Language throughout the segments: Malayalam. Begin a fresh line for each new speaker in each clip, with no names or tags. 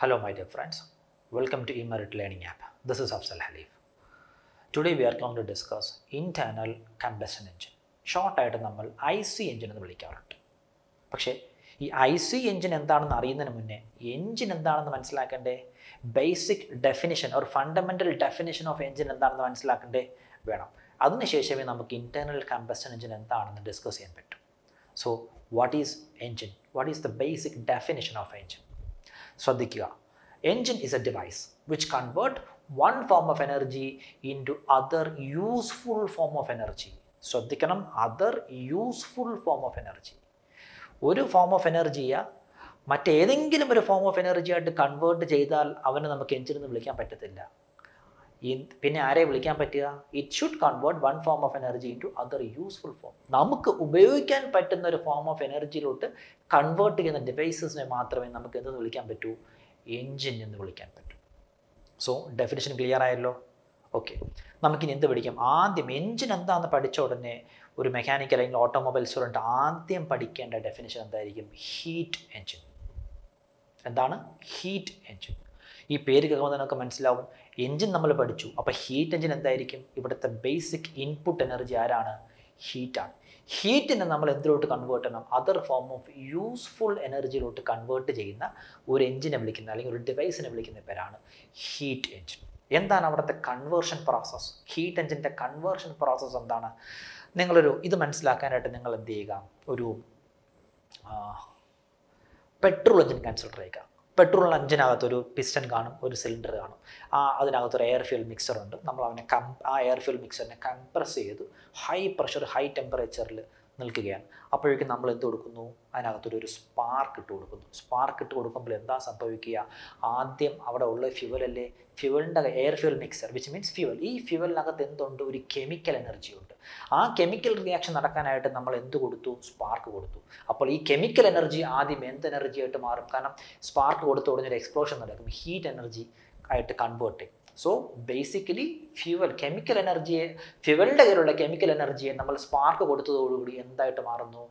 Hello, my dear friends. Welcome to eMerit Learning app. This is Afsal Halif. Today we are going to discuss internal combustion engine. ഷോർട്ടായിട്ട് നമ്മൾ ഐ സി എഞ്ചിൻ എന്ന് വിളിക്കാറുണ്ട് പക്ഷേ ഈ ഐ സി എഞ്ചിൻ എന്താണെന്ന് അറിയുന്നതിന് മുന്നേ എഞ്ചിൻ എന്താണെന്ന് മനസ്സിലാക്കണ്ടേ ബേസിക് ഡെഫിനിഷൻ ഒരു ഫണ്ടമെന്റൽ ഡെഫിനിഷൻ ഓഫ് എഞ്ചിൻ എന്താണെന്ന് മനസ്സിലാക്കണ്ടേ വേണം അതിനുശേഷമേ നമുക്ക് ഇന്റേർണൽ കമ്പസ്റ്റൻ എഞ്ചിൻ എന്താണെന്ന് ഡിസ്കസ് ചെയ്യാൻ പറ്റും so what is engine what is the basic definition of engine ശ്രദ്ധിക്കുക. Engine is a device which convert one form of energy into other useful form of energy ശ്രദ്ധിക്കണം other useful form of energy ഒരു ഫോം ഓഫ് എനർജിയ മറ്റേതെങ്കിലും ഒരു ഫോം ഓഫ് എനർജി ആയിട്ട് കൺവേർട്ട് ചെയ്താൽ അവനെ നമുക്ക് എഞ്ചിൻ എന്ന് വിളിക്കാൻ പറ്റത്തില്ല. പിന്നെ ആരെ വിളിക്കാൻ പറ്റുക it should convert one form of energy into other useful form നമുക്ക് ഉപയോഗിക്കാൻ പറ്റുന്ന ഒരു ഫോം ഓഫ് എനർജിയിലോട്ട് കൺവേർട്ട് ചെയ്യുന്ന ഡിവൈസസിനെ മാത്രമേ നമുക്ക് എന്തെന്ന് വിളിക്കാൻ പറ്റൂ? എൻജിൻ എന്ന് വിളിക്കാൻ പറ്റൂ. സോ ഡെഫിനിഷൻ ക്ലിയർ ആയല്ലോ? ഓക്കെ നമുക്കിനി എന്ത് പഠിക്കാം? ആദ്യം എൻജിൻ എന്താണെന്ന് പഠിച്ച ഉടനെ ഒരു മെക്കാനിക്കൽ അല്ലെങ്കിൽ ഓട്ടോമൊബൈൽ സ്റ്റുഡന്റ് ആദ്യം പഠിക്കേണ്ട ഡെഫിനിഷൻ എന്തായിരിക്കും? ഹീറ്റ് എൻജിൻ എന്താണ്? ഹീറ്റ് എൻജിൻ ഈ പേര് കേൾക്കുമ്പോൾ നമുക്ക് മനസ്സിലാവും. എൻജിൻ നമ്മൾ പഠിച്ചു. അപ്പോൾ ഹീറ്റ് എൻജിൻ എന്തായിരിക്കും? ഇവിടുത്തെ ബേസിക് ഇൻപുട്ട് എനർജി ആരാണ്? ഹീറ്റാണ് ഹീറ്റിനെ നമ്മൾ എന്തിലോട്ട് കൺവേർട്ട് ചെയ്യണം? അതർ ഫോം ഓഫ് യൂസ്ഫുൾ എനർജിയിലോട്ട് കൺവേർട്ട് ചെയ്യുന്ന ഒരു എഞ്ചിനെ വിളിക്കുന്ന അല്ലെങ്കിൽ ഒരു ഡിവൈസിനെ വിളിക്കുന്ന പേരാണ് ഹീറ്റ് എഞ്ചിൻ എന്താണ് അവിടുത്തെ കൺവേർഷൻ പ്രോസസ്സ് ഹീറ്റ് എൻജിന്റെ കൺവേർഷൻ പ്രോസസ്സ് എന്താണ്? നിങ്ങളൊരു ഇത് മനസ്സിലാക്കാനായിട്ട് നിങ്ങൾ എന്ത് ചെയ്യുക? ഒരു പെട്രോൾ എഞ്ചിൻ കൺസിഡർ ചെയ്യുക. പെട്രോൾ അഞ്ചിനകത്തൊരു പിസ്റ്റൺ കാണും ഒരു സിലിണ്ടർ കാണും. ആ അതിനകത്തൊരു എയർ ഫ്യൂൽ മിക്സർ ഉണ്ട്. നമ്മൾ അവനെ കം ആ എയർ ഫ്യൂൽ മിക്സറിനെ കംപ്രസ് ചെയ്ത് ഹൈ പ്രഷർ ഹൈ ടെമ്പറേച്ചറിൽ നിൽക്കുകയാണ്. അപ്പോഴേക്കും നമ്മൾ എന്ത് കൊടുക്കുന്നു? അതിനകത്തൊരു ഒരു സ്പാർക്ക് ഇട്ട് കൊടുക്കുന്നു. സ്പാർക്ക് ഇട്ട് കൊടുക്കുമ്പോൾ എന്താ സംഭവിക്കുക? ആദ്യം അവിടെ ഉള്ള ഫ്യുവലല്ലേ ഫ്യുവലിന്റെ air fuel mixer which means fuel ഈ ഫ്യുവലിനകത്ത് എന്തുണ്ട്? ഒരു കെമിക്കൽ എനർജി ഉണ്ട്. ആ കെമിക്കൽ റിയാക്ഷൻ നടക്കാനായിട്ട് നമ്മൾ എന്ത് കൊടുത്തു? സ്പാർക്ക് കൊടുത്തു. അപ്പോൾ ഈ കെമിക്കൽ എനർജി ആദ്യം എന്ത് എനർജി ആയിട്ട് മാറും? കാരണം സ്പാർക്ക് കൊടുത്ത ഉടനെ ഒരു എക്സ്പ്ലോഷൻ നടക്കും. ഹീറ്റ് എനർജി ആയിട്ട് കൺവേർട്ട് ചെയ്യും. സോ ബേസിക്കലി ഫ്യൂവൽ കെമിക്കൽ എനർജിയെ ഫ്യൂവലിന്റെ കയ്യിലുള്ള കെമിക്കൽ എനർജിയെ നമ്മൾ സ്പാർക്ക് കൊടുത്തതോടുകൂടി എന്തായിട്ട് മാറുന്നു?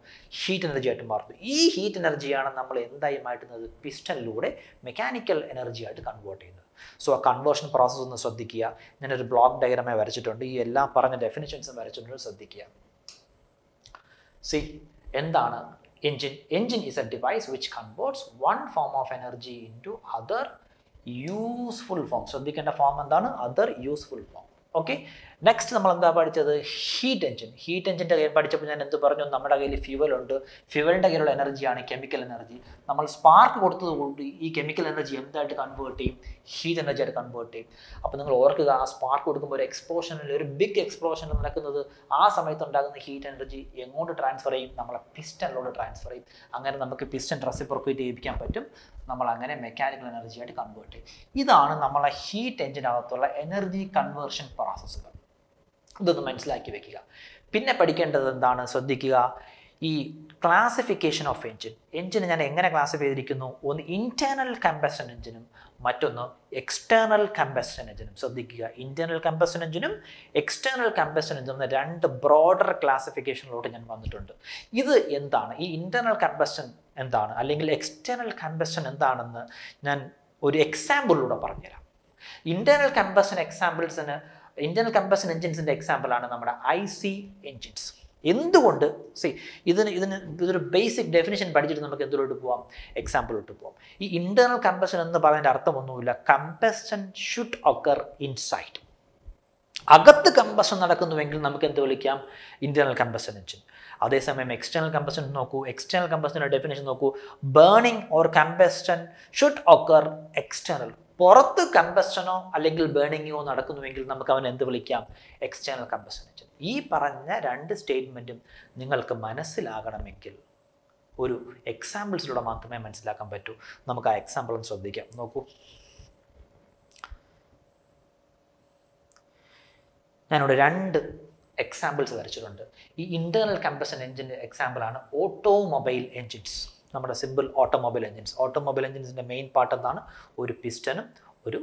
ഹീറ്റ് എനർജി ആയിട്ട് മാറുന്നു. ഈ ഹീറ്റ് എനർജിയാണ് നമ്മൾ എന്തായി മാറ്റുന്നത്? പിസ്റ്റണിലൂടെ മെക്കാനിക്കൽ എനർജി ആയിട്ട് കൺവേർട്ട് ചെയ്യുന്നത്. സോ ആ കൺവേർഷൻ പ്രോസസ്സ് ഒന്ന് ശ്രദ്ധിക്കുക. ഞാനൊരു ബ്ലോക്ക് ഡയഗ്രാമേ വരച്ചിട്ടുണ്ട്. ഈ എല്ലാം പറഞ്ഞ ഡെഫിനിഷൻസും വരച്ചിട്ടുണ്ട്. ശ്രദ്ധിക്കുക. സി എന്താണ്? Engine engine is a device which converts one form of energy into other useful form ശ്രദ്ധിക്കേണ്ട ഫോം എന്താണ് other useful form okay next നമ്മൾ എന്താ പഠിച്ചത് ഹീറ്റ് എഞ്ചിൻ ഹീറ്റ് എഞ്ചിന്റെ കയ്യിൽ പഠിച്ചപ്പോൾ ഞാൻ എന്ത് പറഞ്ഞു? നമ്മുടെ കയ്യിൽ ഫ്യൂവൽ ഉണ്ട്. ഫ്യൂവലിന്റെ കയ്യിലുള്ള എനർജിയാണ് കെമിക്കൽ എനർജി നമ്മൾ സ്പാർക്ക് കൊടുത്തതുകൊണ്ട് ഈ കെമിക്കൽ എനർജി എന്തായിട്ട് കൺവേർട്ട് ചെയ്യും? ഹീറ്റ് എനർജി ആയിട്ട് കൺവേർട്ട് ചെയ്യും. അപ്പോൾ നിങ്ങൾ ഓർക്കുക ആ സ്പാർക്ക് കൊടുക്കുമ്പോൾ ഒരു എക്സ്പ്ലോഷനിൽ ഒരു ബിഗ് എക്സ്പ്ലോഷൻ നടക്കുന്നത്. ആ സമയത്ത് ഉണ്ടാകുന്ന ഹീറ്റ് എനർജി എങ്ങോട്ട് ട്രാൻസ്ഫർ ചെയ്യും? നമ്മളെ പിസ്റ്റനിലോട്ട് ട്രാൻസ്ഫർ ചെയ്യും. അങ്ങനെ നമുക്ക് പിസ്റ്റൻ റെസിപ്രോക്കേറ്റ് ചെയ്യിപ്പിക്കാൻ പറ്റും. നമ്മൾ അങ്ങനെ മെക്കാനിക്കൽ എനർജി ആയിട്ട് കൺവേർട്ട് ചെയ്യും. ഇതാണ് നമ്മളെ ഹീറ്റ് എഞ്ചിനകത്തുള്ള എനർജി കൺവേർഷൻ പ്രോസസ്സുകൾ ഇതൊന്ന് മനസ്സിലാക്കി വെക്കുക. പിന്നെ പഠിക്കേണ്ടത് എന്താണ്? ശ്രദ്ധിക്കുക. ഈ ക്ലാസിഫിക്കേഷൻ ഓഫ് എഞ്ചിൻ എഞ്ചിന് ഞാൻ എങ്ങനെ ക്ലാസിഫൈ ചെയ്തിരിക്കുന്നു? ഒന്ന് ഇന്റേർണൽ കമ്പസ്റ്റൻ എഞ്ചിനും മറ്റൊന്ന് എക്സ്റ്റേണൽ കമ്പസ്റ്റൻ എഞ്ചിനും ശ്രദ്ധിക്കുക. ഇന്റേർണൽ കമ്പസ്റ്റൻ എഞ്ചിനും എക്സ്റ്റേണൽ കമ്പസ്റ്റൻ എഞ്ചിനും രണ്ട് ബ്രോഡർ ക്ലാസിഫിക്കേഷനിലോട്ട് ഞാൻ വന്നിട്ടുണ്ട്. ഇത് എന്താണ്? ഈ ഇന്റേർണൽ കമ്പസ്റ്റൻ എന്താണ്? അല്ലെങ്കിൽ എക്സ്റ്റേണൽ കമ്പസ്റ്റൻ എന്താണെന്ന് ഞാൻ ഒരു എക്സാമ്പിളിലൂടെ പറഞ്ഞുതരാം. ഇന്റേർണൽ കമ്പസ്റ്റൻ എക്സാമ്പിൾസിന് ഇന്റേർണൽ കമ്പസ്റ്റൻ എൻജിൻസിന്റെ എക്സാമ്പിളാണ് നമ്മുടെ ഐ സി എൻജിൻസ് എന്തുകൊണ്ട്? സി ഇതിന് ഇതിന് ഇതൊരു ബേസിക് ഡെഫിനേഷൻ പഠിച്ചിട്ട് നമുക്ക് എന്തിലോട്ട് പോവാം? എക്സാമ്പിളോട്ട് പോവാം. ഈ ഇന്റേർണൽ കമ്പസൺ എന്ന് പറയുന്നതിന്റെ അർത്ഥമൊന്നുമില്ല. കമ്പസൺ ഷുഡ് ഒക്കർ ഇൻസൈഡ് അകത്ത് കമ്പസൺ നടക്കുന്നുവെങ്കിൽ നമുക്ക് എന്ത് വിളിക്കാം? ഇന്റേർണൽ കമ്പസൺ എഞ്ചിൻ അതേസമയം എക്സ്റ്റേണൽ കമ്പസൺ നോക്കൂ. എക്സ്റ്റേണൽ കമ്പസ്റ്റന്റെ ഡെഫിനേഷൻ നോക്കൂ. Burning or combustion should occur external പുറത്ത് കമ്പസ്റ്റനോ അല്ലെങ്കിൽ ബേണിങ്ങോ നടക്കുന്നുവെങ്കിൽ നമുക്ക് അവൻ എന്ത് വിളിക്കാം? എക്സ്റ്റേണൽ കമ്പസ്റ്റൻ എഞ്ചിൻ ഈ പറഞ്ഞ രണ്ട് സ്റ്റേറ്റ്മെന്റും നിങ്ങൾക്ക് മനസ്സിലാകണമെങ്കിൽ ഒരു എക്സാമ്പിൾസിലൂടെ മാത്രമേ മനസ്സിലാക്കാൻ പറ്റൂ. നമുക്ക് ആ എക്സാമ്പിളും ശ്രദ്ധിക്കാം. നോക്കൂ. ഞാനിവിടെ രണ്ട് എക്സാമ്പിൾസ് വരച്ചിട്ടുണ്ട്. ഈ ഇന്റേർണൽ കമ്പസ്റ്റൻ എഞ്ചിന്റെ എക്സാമ്പിളാണ് ഓട്ടോമൊബൈൽ എഞ്ചിൻസ് നമ്മുടെ സിമ്പിൾ ഓട്ടോമൊബൈൽ എഞ്ചിൻസ്. ഓട്ടോമൊബൈൽ എഞ്ചിൻസിന്റെ മെയിൻ പാർട്ട് എന്താണ് ഒരു പിസ്റ്റനും ഒരു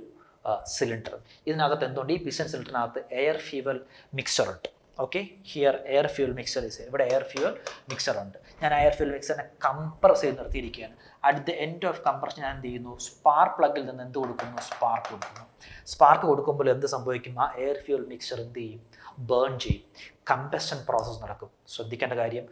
സിലിണ്ടർ ഇതിനകത്ത് എന്തുകൊണ്ട് ഈ പിസ്റ്റൻ സിലിണ്ടറിനകത്ത് എയർ ഫ്യൂവൽ മിക്സർ ഉണ്ട്. Okay here air fuel mixer is ഇവിടെ എയർ ഫ്യൂൽ മിക്സർ ഉണ്ട്. ഞാൻ എയർ ഫ്യൂൽ മിക്സറിനെ കംപ്രസ് ചെയ്ത് നിർത്തിയിരിക്കുകയാണ്. At the end of compression ഞാൻ എന്ത് ചെയ്യുന്നു? സ്പാർക്ക് പ്ലഗിൽ നിന്ന് എന്ത് കൊടുക്കുന്നു? സ്പാർക്ക് കൊടുക്കുന്നു. സ്പാർക്ക് കൊടുക്കുമ്പോൾ എന്ത് സംഭവിക്കും? ആ എയർ ഫ്യൂൽ മിക്സർ എന്ത് ചെയ്യും? ബേൺ ചെയ്യും. കമ്പസ്റ്റൻ പ്രോസസ്സ് നടക്കും. ശ്രദ്ധിക്കേണ്ട കാര്യം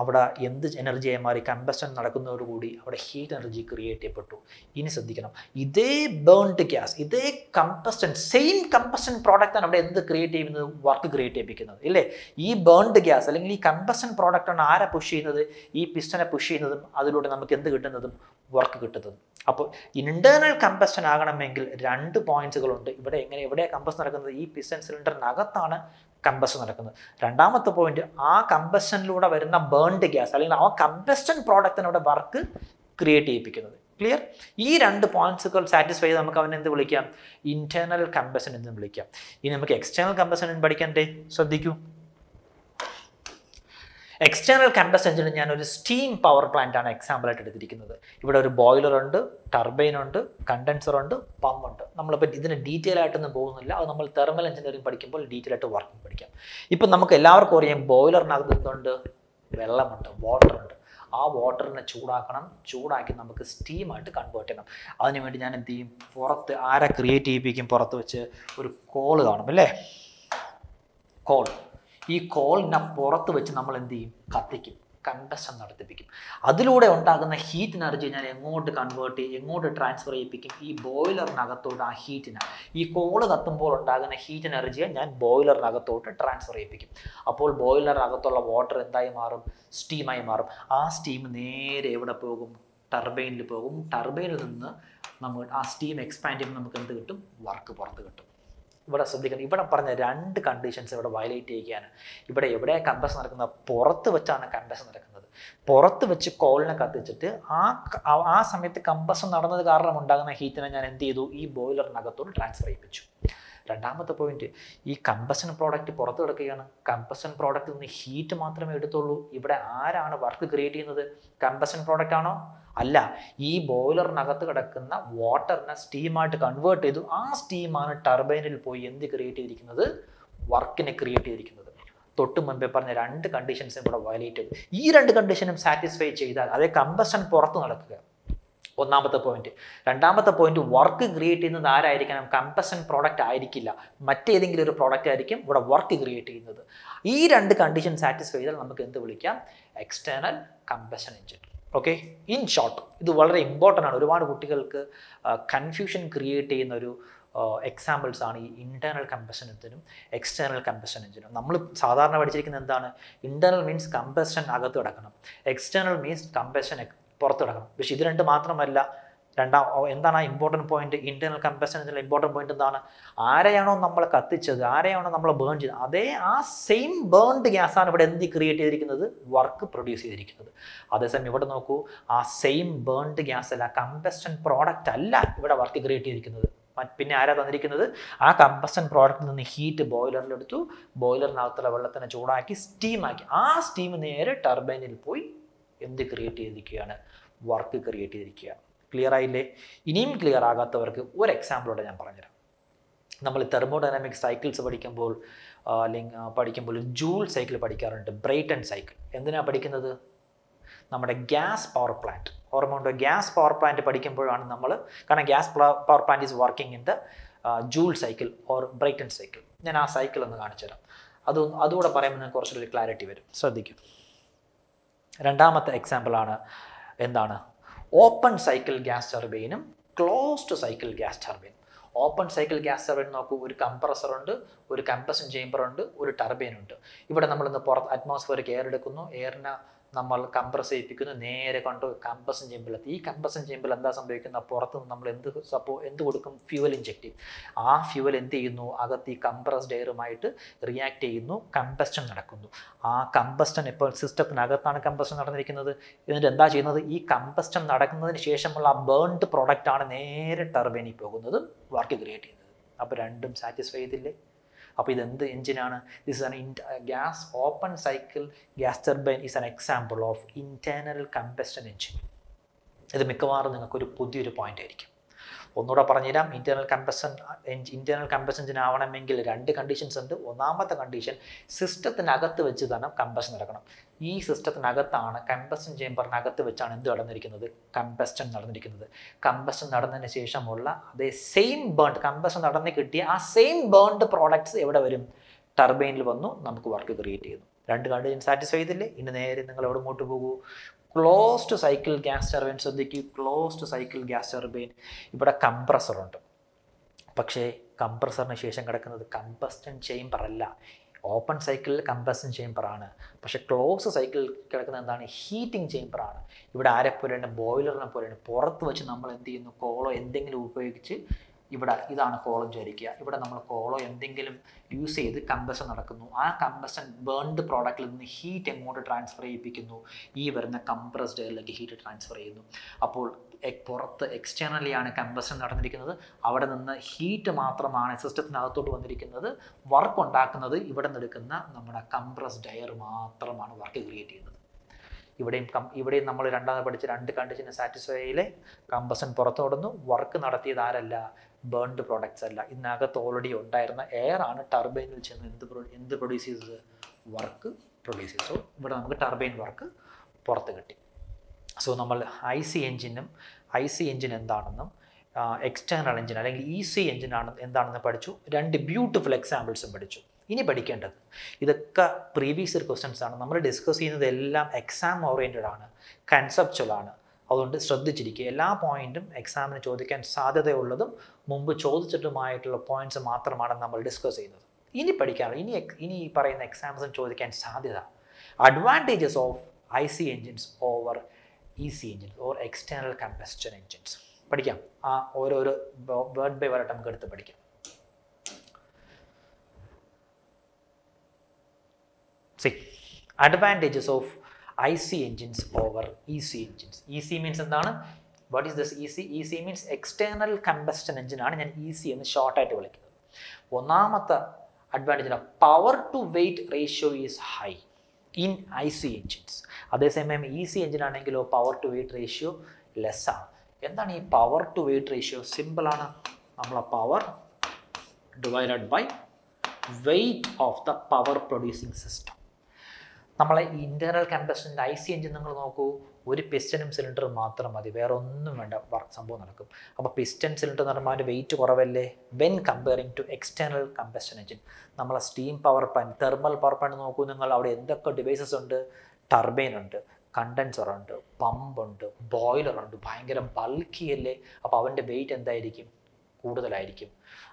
അവിടെ എന്ത് എനർജിയായി മാറി കമ്പസ്റ്റൻ നടക്കുന്നതോടുകൂടി അവിടെ ഹീറ്റ് എനർജി ക്രിയേറ്റ് ചെയ്യപ്പെട്ടു. ഇനി ശ്രദ്ധിക്കണം. ഇതേ ബേൺഡ് ഗ്യാസ് ഇതേ കമ്പസ്റ്റൻ സെയിം കമ്പസ്റ്റൻ പ്രോഡക്റ്റാണ് അവിടെ എന്ത് ക്രിയേറ്റ് ചെയ്യുന്നത്? വർക്ക് ക്രിയേറ്റ് ചെയ്യിപ്പിക്കുന്നത്. ഇല്ലേ? ഈ ബേൺഡ് ഗ്യാസ് അല്ലെങ്കിൽ ഈ കമ്പസ്റ്റൻ പ്രോഡക്റ്റാണ് ആരെ പുഷ് ചെയ്യുന്നത്? ഈ പിസ്റ്റനെ പുഷ് ചെയ്യുന്നതും അതിലൂടെ നമുക്ക് എന്ത് കിട്ടുന്നതും? വർക്ക് കിട്ടുന്നതും. അപ്പോൾ ഇന്റേർണൽ കമ്പസ്റ്റൻ ആകണമെങ്കിൽ രണ്ട് പോയിന്റ്സുകളുണ്ട് ഇവിടെ എങ്ങനെ എവിടെ കമ്പസ് നടക്കുന്നത്? ഈ പിസ്റ്റൻ സിലിണ്ടറിനകത്താണ് കമ്പസ്റ്റൻ നടക്കുന്നത്. രണ്ടാമത്തെ പോയിന്റ് ആ കമ്പസ്റ്റനിലൂടെ വരുന്ന ബേൺഡ് ഗ്യാസ് അല്ലെങ്കിൽ ആ കമ്പസ്റ്റൻ പ്രോഡക്റ്റിനൂടെ വർക്ക് ക്രിയേറ്റ് ചെയ്യിപ്പിക്കുന്നത്. ക്ലിയർ ഈ രണ്ട് പോയിന്റ്സുകൾ സാറ്റിസ്ഫൈ ചെയ്ത് നമുക്ക് അവനെ എന്ത് വിളിക്കാം? ഇന്റേർണൽ കമ്പസൻ എന്ന് വിളിക്കാം. ഇനി നമുക്ക് എക്സ്റ്റേണൽ കമ്പസൻ എന്ന് പഠിക്കണ്ടേ? ശ്രദ്ധിക്കൂ. എക്സ്റ്റേണൽ കമ്പസ് എഞ്ചിന് ഞാൻ ഒരു സ്റ്റീം പവർ പ്ലാന്റ് ആണ് എക്സാമ്പിൾ ആയിട്ട് എടുത്തിരിക്കുന്നത്. ഇവിടെ ഒരു ബോയിലർ ഉണ്ട് ടർബൈൻ ഉണ്ട് കണ്ടൻസർ ഉണ്ട് പമ്പ് ഉണ്ട്. നമ്മളിപ്പോൾ ഇതിന് ഡീറ്റെയിൽ ആയിട്ടൊന്നും പോകുന്നില്ല. അത് നമ്മൾ തെർമൽ എഞ്ചിനീയറിംഗ് പഠിക്കുമ്പോൾ ഡീറ്റെയിൽ ആയിട്ട് വർക്കിംഗ് പഠിക്കാം. ഇപ്പം നമുക്ക് എല്ലാവർക്കും അറിയാം ബോയിലറിനകത്ത് എന്തുണ്ട്? വെള്ളമുണ്ട് വാട്ടർ ഉണ്ട്. ആ വാട്ടറിനെ ചൂടാക്കണം. ചൂടാക്കി നമുക്ക് സ്റ്റീമായിട്ട് കൺവേർട്ട് ചെയ്യണം. അതിനുവേണ്ടി ഞാൻ എന്ത് ചെയ്യും? പുറത്ത് ആരെ ക്രിയേറ്റ് ചെയ്യിപ്പിക്കും പുറത്ത് വെച്ച് ഒരു കോൾ കാണും അല്ലേ? കോൾ ഈ കോളിനെ പുറത്ത് വെച്ച് നമ്മൾ എന്ത് ചെയ്യും? കത്തിക്കും. കണ്ടക്ഷൻ നടത്തിപ്പിക്കും. അതിലൂടെ ഉണ്ടാകുന്ന ഹീറ്റ് എനർജി ഞാൻ എങ്ങോട്ട് കൺവേർട്ട് ചെയ്യും? എങ്ങോട്ട് ട്രാൻസ്ഫർ ചെയ്യിപ്പിക്കും? ഈ ബോയിലറിനകത്തോട്ട് ആ ഹീറ്റിനെ ഈ കോൾ കത്തുമ്പോൾ ഉണ്ടാകുന്ന ഹീറ്റ് എനർജിയെ ഞാൻ ബോയിലറിനകത്തോട്ട് ട്രാൻസ്ഫർ ചെയ്യിപ്പിക്കും. അപ്പോൾ ബോയിലറിനകത്തുള്ള വാട്ടർ എന്തായി മാറും? സ്റ്റീമായി മാറും. ആ സ്റ്റീം നേരെ എവിടെ പോകും? ടർബൈനിൽ പോകും. ടർബൈനിൽ നിന്ന് നമ്മൾ ആ സ്റ്റീം എക്സ്പാൻഡ് ചെയ്യുമ്പോൾ നമുക്ക് എന്ത് കിട്ടും? വർക്ക് പുറത്ത് കിട്ടും. ഇവിടെ ശ്രദ്ധിക്കണം. ഇവിടെ പറഞ്ഞ രണ്ട് കണ്ടീഷൻസ് ഇവിടെ വയലേറ്റ് ചെയ്യുകയാണ്. ഇവിടെ എവിടെ കമ്പസ് നടക്കുന്നത് പുറത്ത് വെച്ചാണ് കമ്പസ് നടക്കുന്നത്. പുറത്ത് വെച്ച് കോളിനെ കത്തിച്ചിട്ട് ആ ആ- സമയത്ത് കമ്പസ് നടന്നത് കാരണം ഉണ്ടാകുന്ന ഹീറ്റിനെ ഞാൻ എന്ത് ചെയ്തു? ഈ ബോയിലറിനകത്തോട് ട്രാൻസ്ഫർ ചെയ്യിപ്പിച്ചു. രണ്ടാമത്തെ പോയിന്റ് ഈ കമ്പസൻ പ്രോഡക്റ്റ് പുറത്ത് കിടക്കുകയാണ്. കമ്പസൻ പ്രോഡക്റ്റിൽ നിന്ന് ഹീറ്റ് മാത്രമേ എടുത്തുള്ളൂ. ഇവിടെ ആരാണ് വർക്ക് ക്രിയേറ്റ് ചെയ്യുന്നത്? കമ്പസൻ പ്രോഡക്റ്റ് ആണോ? അല്ല ഈ ബോയിലറിനകത്ത് കിടക്കുന്ന വാട്ടറിനെ സ്റ്റീമായിട്ട് കൺവേർട്ട് ചെയ്തു. ആ സ്റ്റീമാണ് ടർബൈനിൽ പോയി എന്ത് ക്രിയേറ്റ് ചെയ്തിരിക്കുന്നത്? വർക്കിനെ ക്രിയേറ്റ് ചെയ്തിരിക്കുന്നത്. തൊട്ട് മുൻപേ പറഞ്ഞ രണ്ട് കണ്ടീഷൻസും ഇവിടെ വയലേറ്റ് ചെയ്തു ഈ രണ്ട് കണ്ടീഷനും സാറ്റിസ്ഫൈ ചെയ്താൽ അതേ കമ്പസ്റ്റൻ പുറത്ത് നടക്കുക. ഒന്നാമത്തെ പോയിന്റ് രണ്ടാമത്തെ പോയിന്റ് വർക്ക് ക്രിയേറ്റ് ചെയ്യുന്നത് ആരായിരിക്കണം? കമ്പസൻ പ്രോഡക്റ്റ് ആയിരിക്കില്ല. മറ്റേതെങ്കിലും ഒരു പ്രോഡക്റ്റ് ആയിരിക്കും ഇവിടെ വർക്ക് ക്രിയേറ്റ് ചെയ്യുന്നത്. ഈ രണ്ട് കണ്ടീഷൻ സാറ്റിസ്ഫൈ ചെയ്താൽ നമുക്ക് എന്ത് വിളിക്കാം? External combustion engine okay in short ഇത് വളരെ ഇമ്പോർട്ടന്റ് ആണ്. ഒരുപാട് കുട്ടികൾക്ക് കൺഫ്യൂഷൻ ക്രിയേറ്റ് ചെയ്യുന്ന ഒരു എക്സാമ്പിൾസ് ആണ് ഈ ഇന്റേർണൽ കമ്പസൺ എഞ്ചിനും എക്സ്റ്റേണൽ കമ്പസൺ എഞ്ചിനും നമ്മൾ സാധാരണ പഠിച്ചിരിക്കുന്നത് എന്താണ്? ഇന്റേർണൽ മീൻസ് കമ്പസൺ അകത്ത് കിടക്കണം. എക്സ്റ്റേണൽ മീൻസ് കമ്പസൺ പുറത്ത് കിടക്കണം. പക്ഷേ ഇത് രണ്ട് മാത്രമല്ല രണ്ടാം എന്താണ് ആ ഇമ്പോർട്ടന്റ് പോയിന്റ് ഇന്റേണൽ കമ്പഷൻ എന്നുള്ള പോയിന്റ് എന്താണ്? ആരെയാണോ നമ്മൾ കത്തിച്ചത് ആരെയാണോ നമ്മൾ ബേൺ ചെയ്തത് അതേ ആ സെയിം ബേൺഡ് ഗ്യാസാണ് ഇവിടെ എന്ത് ക്രിയേറ്റ് ചെയ്തിരിക്കുന്നത്? വർക്ക് പ്രൊഡ്യൂസ് ചെയ്തിരിക്കുന്നത്. അതേസമയം ഇവിടെ നോക്കൂ ആ സെയിം ബേൺഡ് ഗ്യാസ് അല്ല കമ്പസ്റ്റൻ പ്രോഡക്റ്റ് അല്ല ഇവിടെ വർക്ക് ക്രിയേറ്റ് ചെയ്തിരിക്കുന്നത്. പിന്നെ ആരാ തന്നിരിക്കുന്നത്? ആ കമ്പസ്റ്റൻ പ്രോഡക്റ്റിൽ നിന്ന് ഹീറ്റ് ബോയിലറിലെടുത്തു ബോയിലറിനകത്തുള്ള വെള്ളത്തിനെ ചൂടാക്കി സ്റ്റീമാക്കി ആ സ്റ്റീം നേരെ ടർബൈനിൽ പോയി എന്ത് ക്രിയേറ്റ് ചെയ്തിരിക്കുകയാണ്? വർക്ക് ക്രിയേറ്റ് ചെയ്തിരിക്കുകയാണ്. ക്ലിയർ ആയില്ലേ? ഇനിയും ക്ലിയർ ആകാത്തവർക്ക് ഒരു എക്സാമ്പിളോടെ ഞാൻ പറഞ്ഞുതരാം. നമ്മൾ തെർമോഡൈനാമിക് സൈക്കിൾസ് പഠിക്കുമ്പോൾ അല്ലെങ്കിൽ പഠിക്കുമ്പോൾ ജൂൾ സൈക്കിൾ പഠിക്കാറുണ്ട് ബ്രൈറ്റൺ സൈക്കിൾ എന്തിനാണ് പഠിക്കുന്നത്? നമ്മുടെ ഗ്യാസ് പവർ പ്ലാന്റ് ഓർമ്മയുണ്ടോ ഗ്യാസ് പവർ പ്ലാന്റ് പഠിക്കുമ്പോഴാണ് നമ്മൾ കാരണം gas power plant is working in the Joule cycle or Brayton cycle ഞാൻ ആ സൈക്കിൾ ഒന്ന് കാണിച്ചു തരാം. അത് അതുകൂടെ പറയുമ്പോൾ നിങ്ങൾക്ക് കുറച്ചുകൂടി ക്ലാരിറ്റി വരും. ശ്രദ്ധിക്കും. രണ്ടാമത്തെ എക്സാമ്പിളാണ് എന്താണ്? Open cycle gas ടർബൈനും closed cycle gas turbine open cycle gas turbine നോക്കൂ ഒരു കംപ്രസർ ഉണ്ട് ഒരു കംപ്രഷൻ ചേംബർ ഉണ്ട് ഒരു ടർബൈൻ ഉണ്ട്. ഇവിടെ നമ്മളിന്ന് പുറത്ത് അറ്റ്മോസ്ഫിയർക്ക് എയർ എടുക്കുന്നു. എയറിനെ നമ്മൾ കംപ്രസ് ചെയ്യിപ്പിക്കുന്നു. നേരെ കൊണ്ട് കമ്പസൻ ചേമ്പിലെത്തി ഈ കമ്പസൻ ചേമ്പിൽ എന്താ സംഭവിക്കുന്ന പുറത്ത് നിന്ന് നമ്മൾ എന്ത് സപ്പോ എന്ത് കൊടുക്കും? ഫ്യൂവൽ ഇഞ്ചക്റ്റീവ് ആ ഫ്യൂവൽ എന്ത് ചെയ്യുന്നു? അകത്ത് ഈ കംപ്രസ്ഡ് എയറുമായിട്ട് റിയാക്ട് ചെയ്യുന്നു. കമ്പസ്റ്റൻ നടക്കുന്നു. ആ കമ്പസ്റ്റൻ ഇപ്പോൾ സിസ്റ്റത്തിനകത്താണ് കമ്പസ്റ്റൻ നടന്നിരിക്കുന്നത്. എന്നിട്ട് എന്താ ചെയ്യുന്നത്? ഈ കമ്പസ്റ്റൻ നടക്കുന്നതിന് ശേഷമുള്ള ആ ബേൺഡ് പ്രോഡക്റ്റ് ആണ് നേരെ ടർബൈനിൽ പോകുന്നത്. വർക്ക് ക്രിയേറ്റ് ചെയ്യുന്നത്. അപ്പോൾ രണ്ടും സാറ്റിസ്ഫൈ ചെയ്തില്ലേ? അപ്പോൾ ഇതെന്ത് എഞ്ചിനാണ്? This an gas open cycle gas turbine is an example of internal combustion engine ഇത് മിക്കവാറും നിങ്ങൾക്കൊരു പുതിയൊരു പോയിന്റ് ആയിരിക്കും. ഒന്നുകൂടെ പറഞ്ഞുതരാം. Internal combustion internal combustion engine ആവണമെങ്കിൽ രണ്ട് കണ്ടീഷൻസ് ഉണ്ട്. ഒന്നാമത്തെ കണ്ടീഷൻ സിസ്റ്റത്തിനകത്ത് വെച്ച് തന്നെ കമ്പസ് നടക്കണം. ഈ സിസ്റ്റത്തിനകത്താണ് കമ്പസ്റ്റൻ ചേമ്പറിനകത്ത് വെച്ചാണ് എന്ത് നടന്നിരിക്കുന്നത്? കമ്പസ്റ്റൻ നടന്നിരിക്കുന്നത്. കമ്പസ്റ്റൻ നടന്നതിന് ശേഷമുള്ള അതേ സെയിം ബേൺഡ് കമ്പസ്റ്റൻ നടന്ന് കിട്ടിയ ആ സെയിം ബേൺഡ് പ്രോഡക്ട്സ് എവിടെ വരും? ടർബൈനിൽ വന്നു. നമുക്ക് വർക്ക് ക്രിയേറ്റ് ചെയ്യുന്നു. രണ്ട് കണ്ടീഷൻ സാറ്റിസ്ഫൈ ചെയ്തില്ലേ? ഇനി നേരെ നിങ്ങൾ എവിടെ മുമ്പോട്ട് പോകൂ? ക്ലോസ്ഡ് സൈക്കിൾ ഗ്യാസ് ടർബൈൻ ശ്രദ്ധിക്കൂ ക്ലോസ്ഡ് സൈക്കിൾ ഗ്യാസ് ടർബൈൻ ഇവിടെ കംപ്രസറുണ്ട് പക്ഷേ കംപ്രസറിന് ശേഷം കിടക്കുന്നത് കമ്പസ്റ്റൻ ചേംബർ അല്ല. ഓപ്പൺ സൈക്കിളിൽ കമ്പസ്റ്റൻ ചേംബറാണ് പക്ഷെ ക്ലോസ് സൈക്കിളിൽ കിടക്കുന്നത് എന്താണ്? ഹീറ്റിംഗ് ചേംബറാണ് ഇവിടെ ആരെ പോലെയാണ്? ബോയിലറിനെ പോലെയാണ്. പുറത്ത് വെച്ച് നമ്മൾ എന്ത് ചെയ്യുന്നു? കോളോ എന്തെങ്കിലും ഉപയോഗിച്ച് ഇവിടെ ഇതാണ് കോളം വിചാരിക്കുക ഇവിടെ നമ്മൾ കോളോ എന്തെങ്കിലും യൂസ് ചെയ്ത് കമ്പസൻ നടക്കുന്നു. ആ കമ്പസൻ ബേൺഡ് പ്രോഡക്റ്റിൽ നിന്ന് ഹീറ്റ് എങ്ങോട്ട് ട്രാൻസ്ഫർ ചെയ്യിപ്പിക്കുന്നു? ഈ വരുന്ന കംപ്രസ്ഡ് എയറിലേക്ക് ഹീറ്റ് ട്രാൻസ്ഫർ ചെയ്യുന്നു. അപ്പോൾ പുറത്ത് എക്സ്റ്റേണലിയാണ് കമ്പസൻ നടന്നിരിക്കുന്നത്. അവിടെ നിന്ന് ഹീറ്റ് മാത്രമാണ് സിസ്റ്റത്തിനകത്തോട്ട് വന്നിരിക്കുന്നത്. വർക്ക് ഉണ്ടാക്കുന്നത് ഇവിടെ നിന്നെടുക്കുന്ന നമ്മുടെ കംപ്രസ്ഡ് എയർ മാത്രമാണ് വർക്ക് ക്രിയേറ്റ് ചെയ്യുന്നത്. ഇവിടെയും കം ഇവിടെയും നമ്മൾ രണ്ടാമത് പഠിച്ച രണ്ട് കണ്ടീഷന് സാറ്റിസ്ഫൈയിലെ കമ്പസൻ പുറത്തോടുന്നു വർക്ക് നടത്തിയത് ആരല്ല? ബേൺഡ് പ്രോഡക്റ്റ്സ് അല്ല. ഇതിനകത്ത് ഓൾറെഡി ഉണ്ടായിരുന്ന എയർ ആണ് ടർബൈനിൽ ചെന്ന് എന്ത് എന്ത് പ്രൊഡ്യൂസ് ചെയ്തത്? വർക്ക് പ്രൊഡ്യൂസ് ചെയ്തു. സോ ഇവിടെ നമുക്ക് ടർബൈൻ വർക്ക് പുറത്ത് കിട്ടി. സോ നമ്മൾ ഐ സി എഞ്ചിനും ഐ സി എഞ്ചിൻ എന്താണെന്നും എക്സ്റ്റേണൽ എഞ്ചിൻ അല്ലെങ്കിൽ ഇ സി എൻജിൻ ആണ് എന്താണെന്ന് പഠിച്ചു. രണ്ട് ബ്യൂട്ടിഫുൾ എക്സാമ്പിൾസും പഠിച്ചു. ഇനി പഠിക്കേണ്ടത് ഇതൊക്കെ പ്രീവിയസ് ഇയർ ക്വസ്റ്റ്യൻസ് ആണ്. നമ്മൾ ഡിസ്കസ് ചെയ്യുന്നത് എല്ലാം എക്സാം ഓറിയന്റഡ് ആണ് കൺസെപ്ച്വൽ ആണ്. അതുകൊണ്ട് ശ്രദ്ധിച്ചിരിക്കുക. എല്ലാ പോയിന്റും എക്സാമിന് ചോദിക്കാൻ സാധ്യതയുള്ളതും മുമ്പ് ചോദിച്ചിട്ടുമായിട്ടുള്ള പോയിന്റ്സ് മാത്രമാണ് നമ്മൾ ഡിസ്കസ് ചെയ്യുന്നത്. ഇനി പഠിക്കാറ് ഇനി ഇനി ഈ പറയുന്ന എക്സാംസും ചോദിക്കാൻ സാധ്യത. Advantages of I C engines over E C engines or external combustion engines പഠിക്കാം. ആ ഓരോരോ വേർഡ് ബൈ വേർഡ് നമുക്ക് എടുത്ത് പഠിക്കാം. C advantages of I C engines over E C engines E C means എന്താണ്? What is this E C E C means external combustion എഞ്ചിനാണ് ഞാൻ ഇ സി എന്ന് ഷോർട്ടായിട്ട് വിളിക്കുന്നത്. ഒന്നാമത്തെ advantage power to weight ratio is high in I C engines അതേസമയം ഇ സി എൻജിൻ ആണെങ്കിലോ power to weight ratio less ആണ്. എന്താണ് ഈ പവർ ടു വെയിറ്റ് റേഷ്യോ സിമ്പിളാണ് നമ്മളെ power divided by weight of the power producing system നമ്മളെ ഇന്റേർണൽ കമ്പസ്റ്റന്റെ ഐ സി എഞ്ചിൻ നിങ്ങൾ നോക്കൂ ഒരു പിസ്റ്റനും സിലിണ്ടറും മാത്രം മതി. വേറെ ഒന്നും വേണ്ട. വർക്ക് സംഭവം നടക്കും. അപ്പോൾ പിസ്റ്റൻ സിലിണ്ടർ എന്ന് പറയുമ്പോൾ അതിന്റെ വെയിറ്റ് കുറവല്ലേ? When comparing to external combustion engine നമ്മളെ steam power plant thermal power plant നോക്കൂ നിങ്ങൾ. അവിടെ എന്തൊക്കെ ഡിവൈസസ് ഉണ്ട്? ടർബൈൻ ഉണ്ട് കണ്ടൻസർ ഉണ്ട് പമ്പ് ഉണ്ട് ബോയിലർ ഉണ്ട്. ഭയങ്കര ബൾക്കി അല്ലേ? അപ്പോൾ അവന്റെ വെയിറ്റ് എന്തായിരിക്കും? കൂടുതലായിരിക്കും.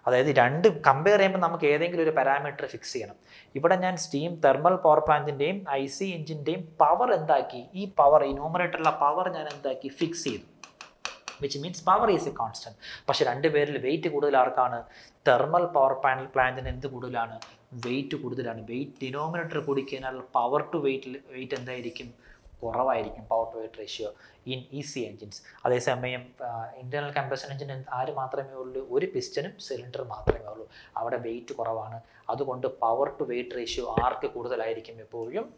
അതായത് രണ്ട് കമ്പയർ ചെയ്യുമ്പോൾ നമുക്ക് ഏതെങ്കിലും ഒരു പാരാമീറ്റർ ഫിക്സ് ചെയ്യണം. ഇവിടെ ഞാൻ സ്റ്റീം തെർമൽ പവർ പ്ലാന്റിന്റെയും ഐ സി എഞ്ചിന്റെയും പവർ എന്താക്കി? ഈ പവർ ഈ ന്യൂമറേറ്ററിലെ പവർ ഞാൻ എന്താക്കി? ഫിക്സ് ചെയ്തു. Which means power is a constant പക്ഷെ രണ്ട് പേരിൽ വെയിറ്റ് കൂടുതൽ ആർക്കാണ്? തെർമൽ പവർ പാനൽ പ്ലാന്റിന് എന്ത് കൂടുതലാണ്? വെയിറ്റ് കൂടുതലാണ്. വെയിറ്റ് ഡിനോമിനേറ്റർ കൂടിക്കഴിഞ്ഞാൽ പവർ ടു വെയിറ്റ് വെയിറ്റ് എന്തായിരിക്കും? കുറവായിരിക്കും power to weight ratio in I C engines അതേസമയം ഇന്റേർണൽ കമ്പസൺ എഞ്ചിൻ ആര് മാത്രമേ ഉള്ളൂ? ഒരു പിസ്റ്റനും സിലിണ്ടർ മാത്രമേ ഉള്ളൂ. അവിടെ വെയിറ്റ് കുറവാണ്. അതുകൊണ്ട് പവർ ടു വെയിറ്റ് റേഷ്യോ ആർക്ക് കൂടുതലായിരിക്കും എപ്പോഴും?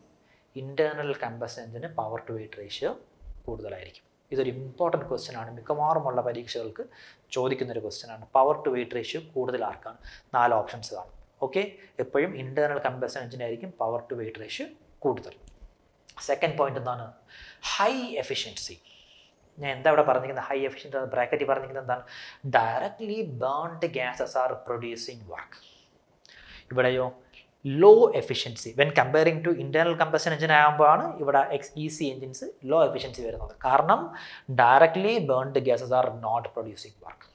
ഇന്റേർണൽ കമ്പഷൻ എഞ്ചിന് പവർ ടു വെയിറ്റ് റേഷ്യോ കൂടുതലായിരിക്കും. ഇതൊരു ഇമ്പോർട്ടന്റ് ക്വസ്റ്റ്യൻ ആണ്. മിക്കവാറുമുള്ള പരീക്ഷകൾക്ക് ചോദിക്കുന്ന ഒരു ക്വസ്റ്റ്യൻ ആണ്. പവർ ടു വെയിറ്റ് റേഷ്യോ കൂടുതൽ ആർക്കാണ്? നാല് ഓപ്ഷൻസ് കാണും ഓക്കെ എപ്പോഴും ഇന്റേർണൽ കമ്പഷൻ എഞ്ചിനായിരിക്കും പവർ ടു വെയിറ്റ് റേഷ്യോ കൂടുതൽ. സെക്കൻഡ് പോയിന്റ് എന്താണ്? ഹൈ എഫിഷ്യൻസി ഞാൻ എന്താ ഇവിടെ പറഞ്ഞിരിക്കുന്നത്? ഹൈ എഫിഷ്യൻസി ബ്രാക്കറ്റിൽ പറഞ്ഞിരിക്കുന്നത് എന്താണ്? Directly burned gases are producing work ഇവിടെയോ? Low efficiency when comparing to internal combustion engine ആകുമ്പോഴാണ് ഇവിടെ ex E C engines low efficiency വരുന്നത്. കാരണം directly burned gases are not producing work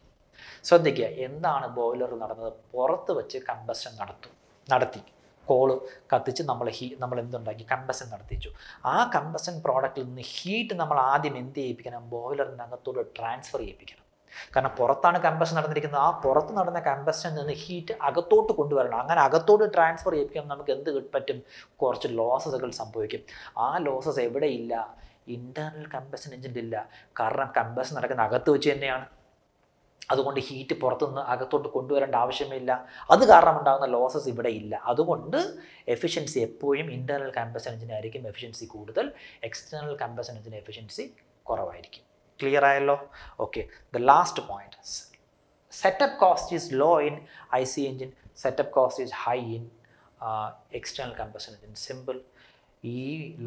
ശ്രദ്ധിക്കുക. എന്താണ് ബോയിലർ നടന്നത്? പുറത്ത് വെച്ച് കമ്പസ്റ്റൻ നടത്തും. നടത്തി. കോൾ കത്തിച്ച് നമ്മൾ ഹീ നമ്മൾ എന്തുണ്ടാക്കി? കമ്പസൻ നടത്തിച്ചു. ആ കമ്പസൻ പ്രോഡക്റ്റിൽ നിന്ന് ഹീറ്റ് നമ്മൾ ആദ്യം എന്ത് ചെയ്യിപ്പിക്കണം? ബോയിലറിനകത്തോട് ട്രാൻസ്ഫർ ചെയ്യിപ്പിക്കണം. കാരണം പുറത്താണ് കമ്പഷൻ നടന്നിരിക്കുന്നത്. ആ പുറത്ത് നടന്ന കമ്പഷനിൽ നിന്ന് ഹീറ്റ് അകത്തോട്ട് കൊണ്ടുവരണം. അങ്ങനെ അകത്തോട്ട് ട്രാൻസ്ഫർ ചെയ്യിപ്പിക്കാൻ നമുക്ക് എന്ത് പറ്റും? കുറച്ച് ലോസസുകൾ സംഭവിക്കും. ആ ലോസസ് എവിടെയില്ല? ഇന്റേർണൽ കമ്പഷൻ എഞ്ചിന്റെ ഇല്ല. കാരണം കമ്പഷൻ നടക്കുന്ന അകത്ത് വെച്ച് തന്നെയാണ്. അതുകൊണ്ട് ഹീറ്റ് പുറത്തുനിന്ന് അകത്തോട്ട് കൊണ്ടുവരേണ്ട ആവശ്യമില്ല. അത് കാരണം ഉണ്ടാകുന്ന ലോസസ് ഇവിടെ ഇല്ല. അതുകൊണ്ട് എഫിഷ്യൻസി എപ്പോഴും ഇന്റേർണൽ എഞ്ചിൻ എഞ്ചിനായിരിക്കും എഫിഷ്യൻസി കൂടുതൽ. എക്സ്റ്റേണൽ കമ്പസൺ എഞ്ചിൻ എഫിഷ്യൻസി കുറവായിരിക്കും. ക്ലിയർ ആയല്ലോ? Okay the last point setup cost is low in I C engine setup cost is high in external combustion engine simple ഈ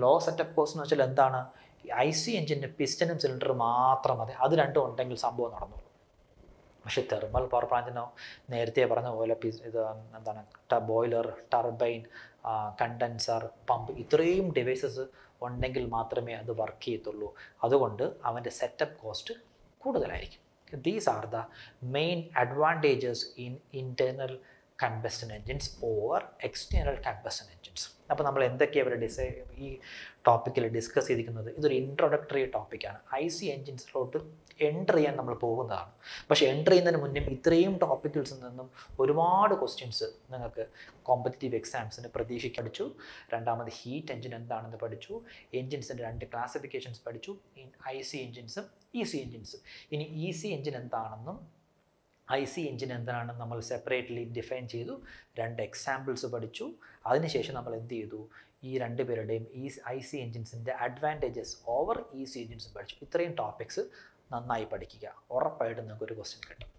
ലോ സെറ്റപ്പ് കോസ്റ്റ് എന്ന് വെച്ചാൽ എന്താണ്? ഐ സി എഞ്ചിന്റെ പിസ്റ്റനും സിലിണ്ടറും മാത്രം മതി. അത് രണ്ടും ഉണ്ടെങ്കിൽ സംഭവം നടന്നോളൂ. പക്ഷേ തെർമൽ പവർ പ്ലാന്റിനോ നേരത്തെ പറഞ്ഞ പോലെ ഇത് എന്താണ് ബോയിലർ ടർബൈൻ കണ്ടൻസർ പമ്പ് ഇത്രയും ഡിവൈസസ് ഉണ്ടെങ്കിൽ മാത്രമേ അത് വർക്ക് ചെയ്യത്തുള്ളൂ. അതുകൊണ്ട് അവന്റെ സെറ്റപ്പ് കോസ്റ്റ് കൂടുതലായിരിക്കും. These are the main advantages in internal combustion engines over external combustion engines അപ്പോൾ നമ്മൾ എന്തൊക്കെയാണ് ഇവർ ഡിസൈ ഈ ടോപ്പിക്കിൽ ഡിസ്കസ് ചെയ്തിരിക്കുന്നത്? ഇതൊരു ഇൻട്രൊഡക്ടറി ടോപ്പിക്കാണ് ഐ സി എൻജിൻസിലോട്ട് എന്റർ ചെയ്യാൻ നമ്മൾ പോകുന്നതാണ്. പക്ഷേ എന്റർ ചെയ്യുന്നതിന് മുന്നേ ഇത്രയും ടോപ്പിക്കിൽസിൽ നിന്നും ഒരുപാട് ക്വസ്റ്റ്യൻസ് നിങ്ങൾക്ക് കോമ്പറ്റീവ് എക്സാംസിന് പ്രതീക്ഷിച്ച് പഠിച്ചു. രണ്ടാമത് ഹീറ്റ് എഞ്ചിൻ എന്താണെന്ന് പഠിച്ചു. എൻജിൻസിന്റെ രണ്ട് ക്ലാസിഫിക്കേഷൻസ് പഠിച്ചു. ഐ സി എൻജിൻസും ഇ സി എൻജിൻസും ഇനി ഇ സി എൻജിൻ എന്താണെന്നും ഐ സി എഞ്ചിൻ എന്താണെന്ന് നമ്മൾ സെപ്പറേറ്റ്ലി ഡിഫൈൻ ചെയ്തു. രണ്ട് എക്സാമ്പിൾസ് പഠിച്ചു. അതിനുശേഷം നമ്മൾ എന്ത് ചെയ്തു? ഈ രണ്ട് പേരുടെയും ഈ ഐ സി എഞ്ചിൻസിന്റെ അഡ്വാന്റേജസ് ഓവർ ഈ സി എഞ്ചിൻസും പഠിച്ചു. ഇത്രയും ടോപ്പിക്സ് നന്നായി പഠിക്കുക. ഉറപ്പായിട്ടും നിങ്ങൾക്ക് ഒരു ക്വസ്റ്റ്യൻ കിട്ടും.